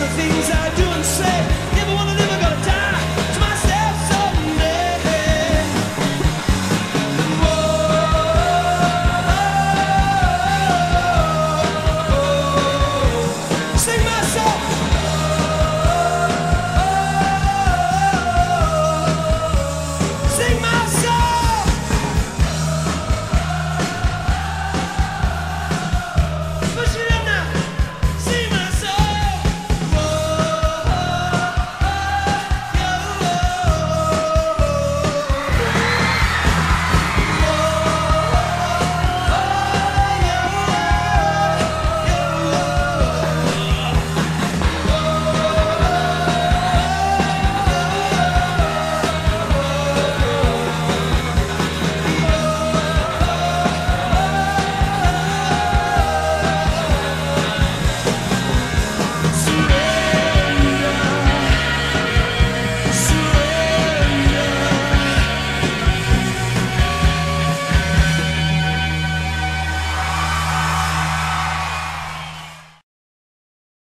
the things I do.